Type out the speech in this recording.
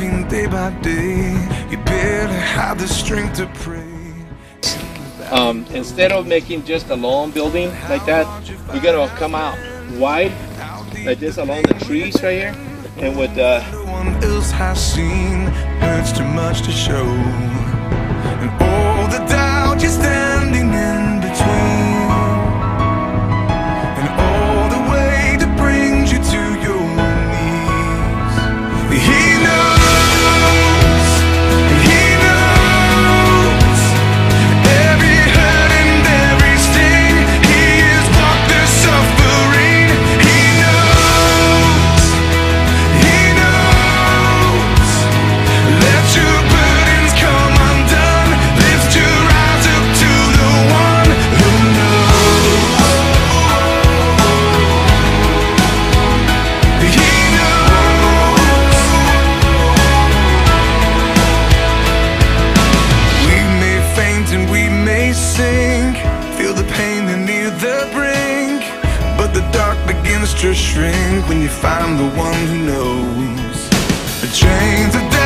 striving day by day. You barely have the strength to pray. Um, instead of making just a long building like that, we're gonna come out wide like this along the trees right here, and with uh, No one else has seen hurts too much to show. just shrink when you find the one who knows. The chains are